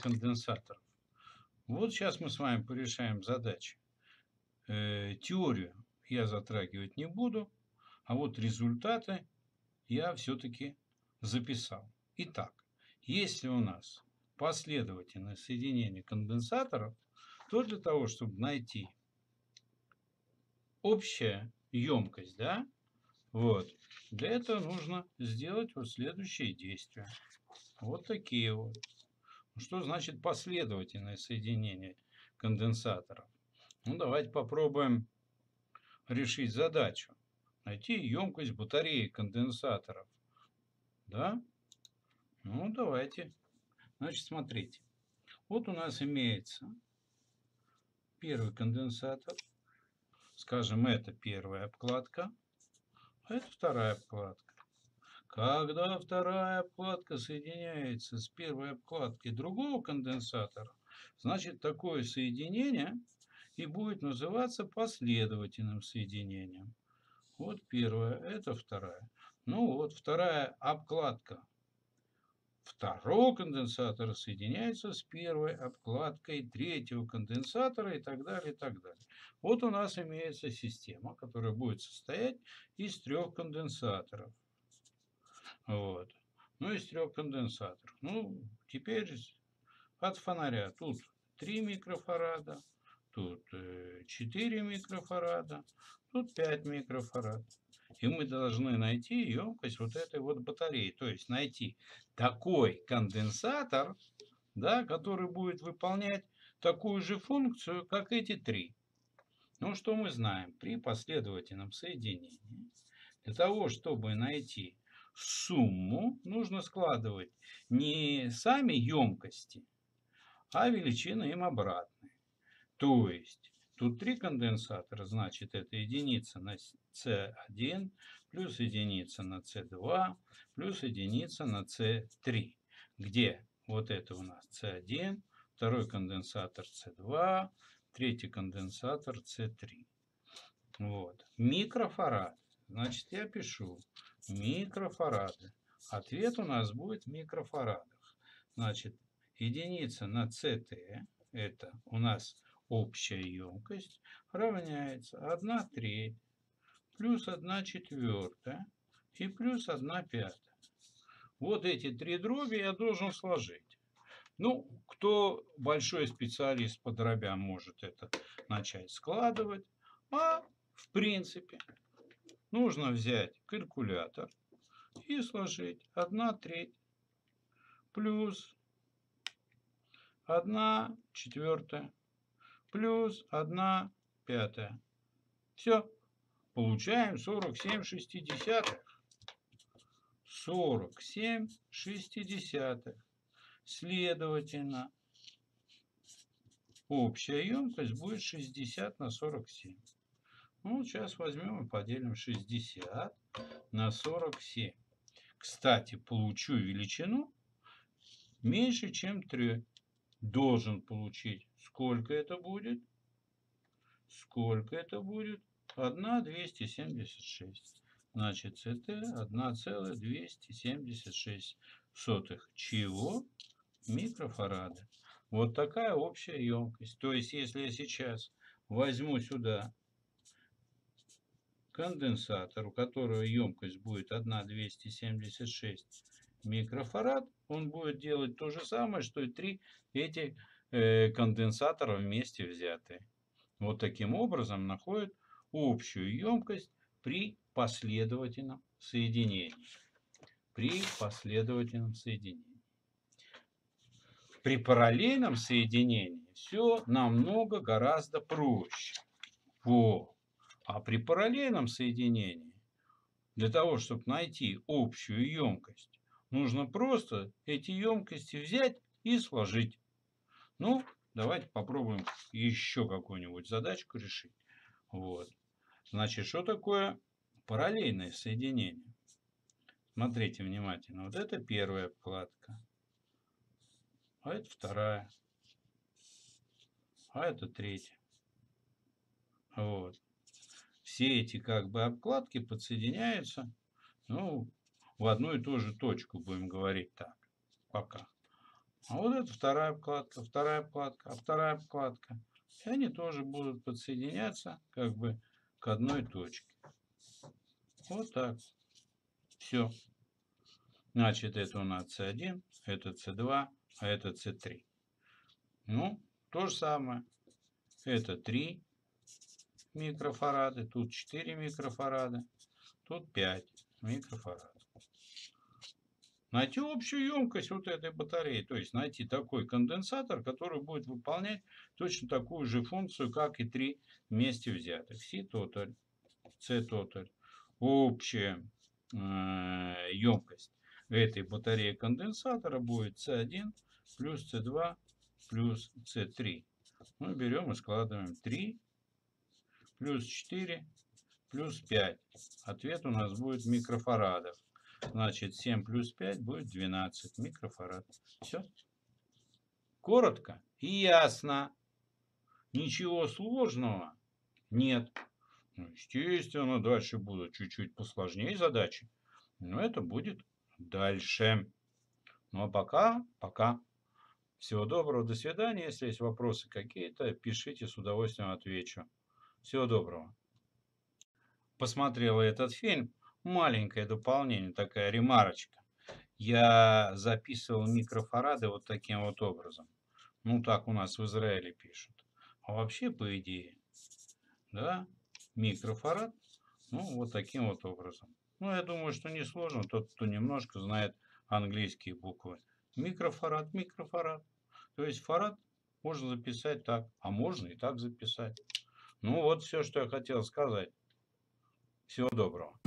конденсаторов. Вот сейчас мы с вами порешаем задачи. Э, теорию я затрагивать не буду, а вот результаты я все-таки записал. Итак, если у нас последовательное соединение конденсаторов, то для того, чтобы найти общая емкость, да, вот, для этого нужно сделать вот следующие действия. Вот такие вот. Что значит последовательное соединение конденсаторов? Ну, давайте попробуем решить задачу. Найти емкость батареи конденсаторов. Да? Ну, давайте. Значит, смотрите. Вот у нас имеется первый конденсатор. Скажем, это первая обкладка, а это вторая обкладка. Когда вторая обкладка соединяется с первой обкладкой другого конденсатора, значит такое соединение и будет называться последовательным соединением. Вот первая, это вторая. Ну вот вторая обкладка второго конденсатора соединяется с первой обкладкой третьего конденсатора и так далее, и так далее. Вот у нас имеется система, которая будет состоять из трех конденсаторов. Вот. Ну, из трех конденсаторов. Ну, теперь от фонаря. Тут 3 микрофарада, тут 4 э, микрофарада, тут 5 микрофарад. И мы должны найти емкость вот этой вот батареи. То есть найти такой конденсатор, да, который будет выполнять такую же функцию, как эти три. Ну, что мы знаем? При последовательном соединении для того, чтобы найти сумму, нужно складывать не сами емкости, а величины им обратные. То есть Тут три конденсатора, значит это единица на C1 плюс единица на C2 плюс единица на C3. Где вот это у нас C1, второй конденсатор C2, третий конденсатор C3. Вот. Микрофарад. Значит, я пишу микрофарады. Ответ у нас будет в микрофарадах. Значит, единица на CT, это у нас общая емкость равняется 1 треть плюс 1 четвертая и плюс 1 пятая. Вот эти три дроби я должен сложить. Ну, кто большой специалист по дробям может это начать складывать. А, в принципе, нужно взять калькулятор и сложить 1 треть плюс 1 четвертая плюс 1 пятая. Все. Получаем 47 шестидесятых. 47 шестидесятых. Следовательно, общая емкость будет 60 на 47. Ну, сейчас возьмем и поделим 60 на 47. Кстати, получу величину меньше, чем 3 должен получить. Сколько это будет? Сколько это будет? 1,276. Значит, это 1,276 сотых. Чего? Микрофарада. Вот такая общая емкость. То есть, если я сейчас возьму сюда конденсатор, у которого емкость будет 1,276 микрофарад, он будет делать то же самое, что и три эти э, конденсатора вместе взятые. Вот таким образом находят общую емкость при последовательном соединении. При последовательном соединении. При параллельном соединении все намного гораздо проще. Во. А при параллельном соединении, для того, чтобы найти общую емкость, Нужно просто эти емкости взять и сложить. Ну, давайте попробуем еще какую-нибудь задачку решить. Вот. Значит, что такое параллельное соединение? Смотрите внимательно. Вот это первая обкладка. А это вторая. А это третья. Вот. Все эти как бы обкладки подсоединяются ну, в одну и ту же точку, будем говорить так, пока. А вот это вторая вкладка, вторая вкладка, а вторая вкладка. И они тоже будут подсоединяться как бы к одной точке. Вот так. Все. Значит, это у нас C1, это C2, а это C3. Ну, то же самое. Это 3 микрофарады, тут 4 микрофарада, тут 5 микрофарад. Найти общую емкость вот этой батареи, то есть найти такой конденсатор, который будет выполнять точно такую же функцию, как и три вместе взятых. C-total, C-total. Общая э, емкость этой батареи конденсатора будет C1 плюс C2 плюс C3. Мы берем и складываем 3 плюс 4 плюс 5. Ответ у нас будет в микрофарадах. Значит, 7 плюс 5 будет 12 микрофарад. Все. Коротко и ясно. Ничего сложного нет. Ну, естественно, дальше будут чуть-чуть посложнее задачи. Но это будет дальше. Ну а пока, пока. Всего доброго, до свидания. Если есть вопросы какие-то, пишите, с удовольствием отвечу. Всего доброго. Посмотрела этот фильм маленькое дополнение, такая ремарочка. Я записывал микрофарады вот таким вот образом. Ну, так у нас в Израиле пишут. А вообще, по идее, да, микрофарад, ну, вот таким вот образом. Ну, я думаю, что не сложно. Тот, кто немножко знает английские буквы. Микрофарад, микрофарад. То есть фарад можно записать так, а можно и так записать. Ну, вот все, что я хотел сказать. Всего доброго.